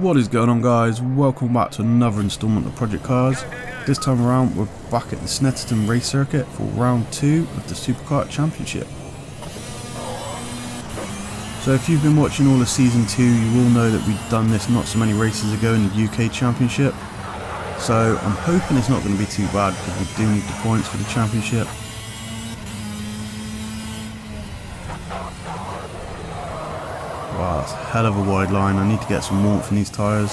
What is going on guys, welcome back to another installment of Project Cars. This time around we're back at the Snetterton race circuit for round 2 of the Superkart Championship. So if you've been watching all of season 2 you will know that we've done this not so many races ago in the UK Championship. So I'm hoping it's not going to be too bad because we do need the points for the championship. Wow, that's a hell of a wide line. I need to get some warmth in these tyres.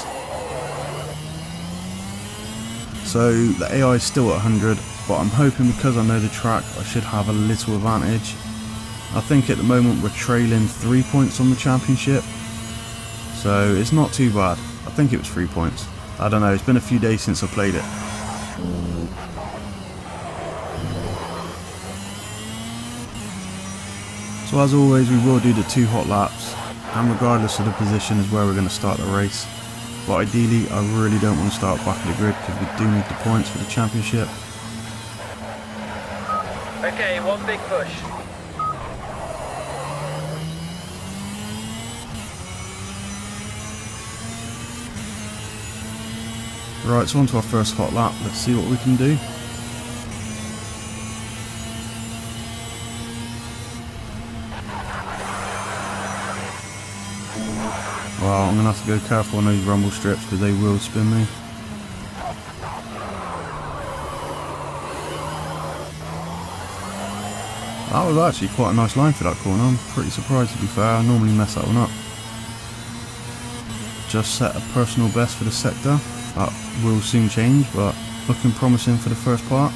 So the AI is still at 100, but I'm hoping because I know the track, I should have a little advantage. I think at the moment we're trailing 3 points on the championship. So it's not too bad. I think it was 3 points. I don't know, it's been a few days since I played it. So as always we will do the two hot laps and regardless of the position is where we're going to start the race. But ideally I really don't want to start back of the grid because we do need the points for the championship. Okay, one big push. Right, so on to our first hot lap. Let's see what we can do. Well, I'm going to have to go careful on those rumble strips because they will spin me. That was actually quite a nice line for that corner. I'm pretty surprised to be fair. I normally mess that one up. Just set a personal best for the sector. That will soon change, but looking promising for the first part.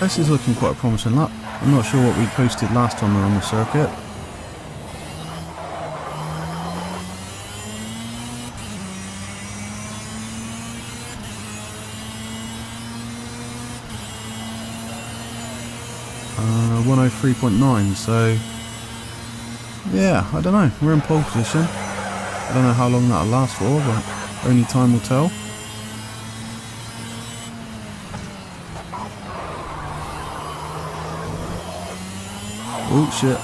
This is looking quite a promising lap. I'm not sure what we posted last time we were on the circuit. Uh, 103.9, so yeah, I don't know. We're in pole position. I don't know how long that'll last for, but only time will tell. Oh shit.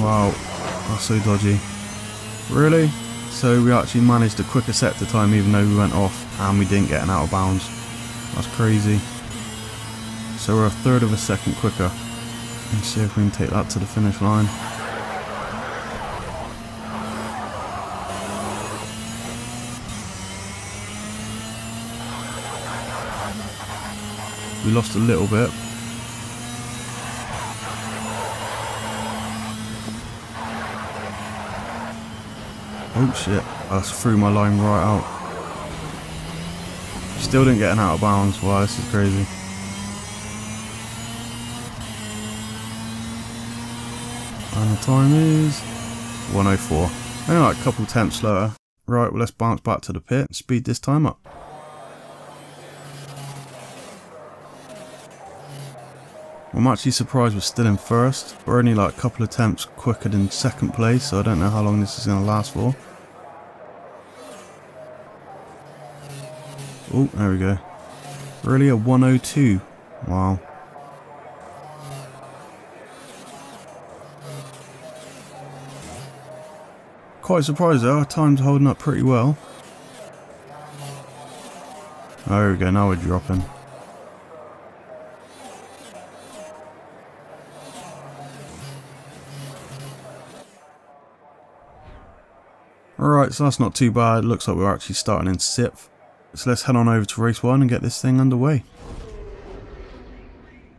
Wow, that's so dodgy. Really? So we actually managed a quicker sector time even though we went off and we didn't get an out of bounds. That's crazy. So we're a third of a second quicker. Let's see if we can take that to the finish line. We lost a little bit, Oh shit, I threw my line right out. Still didn't get an out of bounds. Wow, this is crazy. And the time is 104. Only a couple tenths slower. Right, well let's bounce back to the pit and speed this time up. I'm actually surprised we're still in first. We're only like a couple attempts quicker than second place, so I don't know how long this is going to last for. Oh, there we go. Really a 102. Wow. Quite surprised though, our time's holding up pretty well. There we go, now we're dropping. Alright, so that's not too bad. Looks like we're actually starting in sixth. So let's head on over to race one and get this thing underway.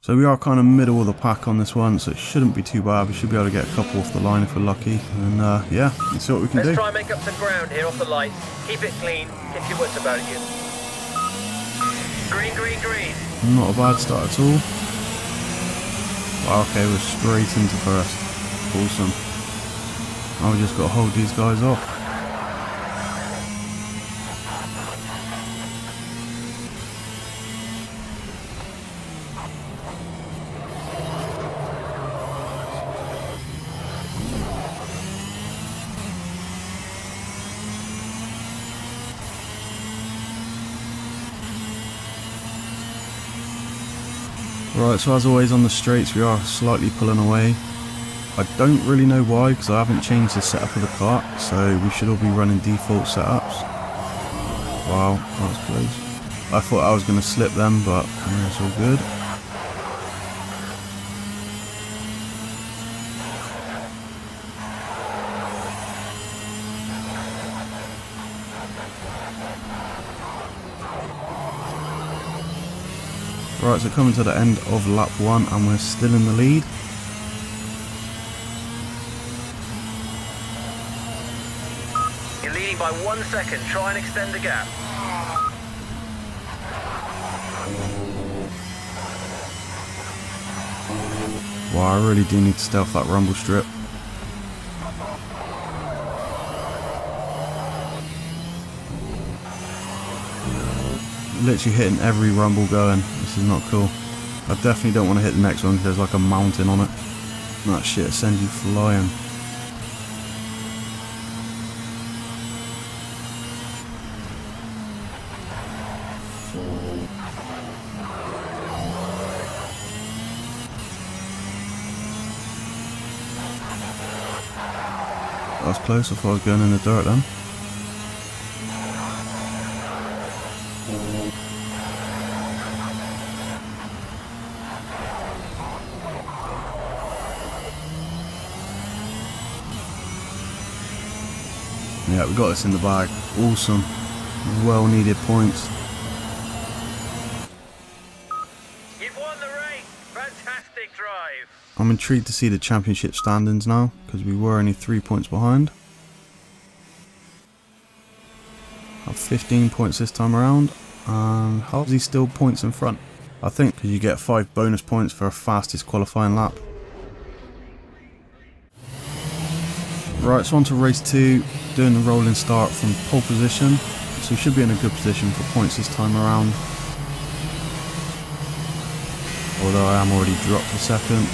So we are kind of middle of the pack on this one, so it shouldn't be too bad. We should be able to get a couple off the line if we're lucky. And uh, yeah, let's see what we can let's do. Let's try and make up some ground here off the lights. Keep it clean. Get your wits about you. Green, green, green. Not a bad start at all. Wow, okay, we're straight into first. Awesome. Now we just got to hold these guys off. Right, so as always on the straights we are slightly pulling away. I don't really know why because I haven't changed the setup of the kart, so we should all be running default setups. Wow, that was close. I thought I was going to slip them, but it's all good. Right, so coming to the end of lap one and we're still in the lead. You're leading by one second. Try and extend the gap. Wow, I really do need to stealth that rumble strip. Literally hitting every rumble going. This is not cool. I definitely don't want to hit the next one because there's like a mountain on it. That shit sends you flying. That was close, I thought I was going in the dirt then. Yeah, we got this in the bag. Awesome. Well needed points. You've won the race. Fantastic drive. I'm intrigued to see the championship standings now, because we were only three points behind. Have 15 points this time around, and how's he still points in front? I think because you get five bonus points for a fastest qualifying lap. Right, so on to race two, doing the rolling start from pole position, so we should be in a good position for points this time around. Although I am already dropped a second.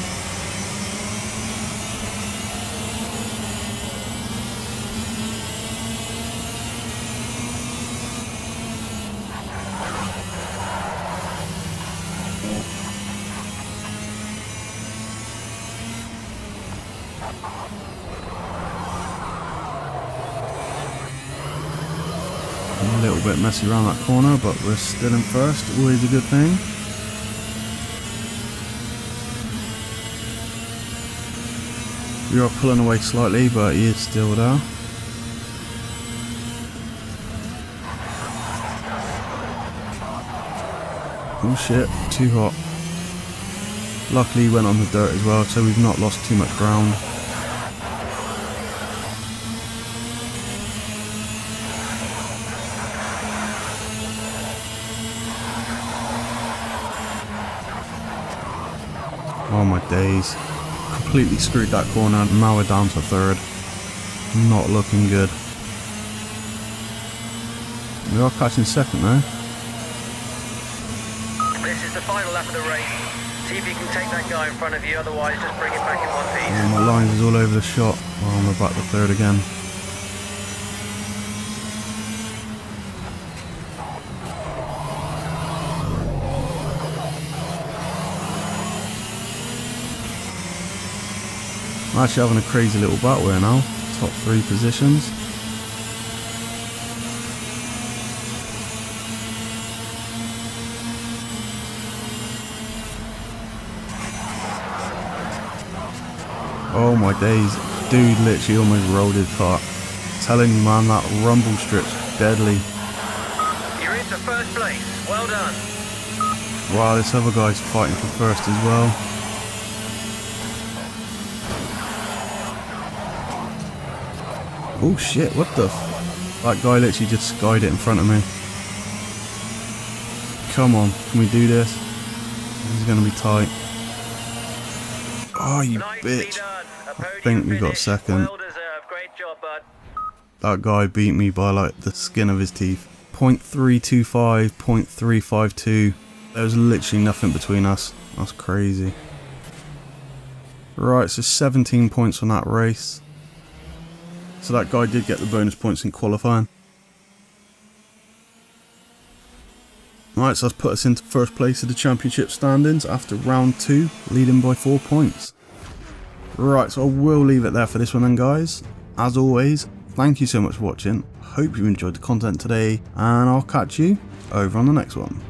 A little bit messy around that corner, but we're still in first, always a good thing. We are pulling away slightly, but he is still there. Oh shit, too hot. Luckily he went on the dirt as well, so we've not lost too much ground. Oh my days. Completely screwed that corner. Now we're down to third. Not looking good. We are catching second though. This is the final lap of the race. See if you can take that guy in front of you, otherwise just bring it back in one piece. Oh, my lines is all over the shot. Oh, we're back to third again. I'm actually having a crazy little battle here now. Top three positions. Oh my days. Dude literally almost rolled his car. Telling you man, that rumble strip's deadly. You're into first place. Well done. Wow, this other guy's fighting for first as well. Oh shit, what the f- That guy literally just skied it in front of me. Come on, can we do this? This is gonna be tight. Oh, you bitch. I think we got second. Well. Great job, bud. That guy beat me by like the skin of his teeth. 0.325, 0.352. There was literally nothing between us. That's crazy. Right, so 17 points on that race. So that guy did get the bonus points in qualifying. Right, so that's put us into first place of the championship standings after round two, leading by four points. Right, so I will leave it there for this one then guys. As always, thank you so much for watching. Hope you enjoyed the content today, and I'll catch you over on the next one.